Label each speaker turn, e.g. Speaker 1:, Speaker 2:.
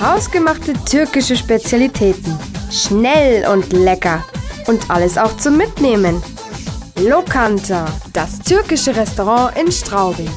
Speaker 1: Hausgemachte türkische Spezialitäten. Schnell und lecker. Und alles auch zum Mitnehmen. Lokanta, das türkische Restaurant in Straubing.